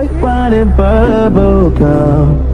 Like wine and bubble gum.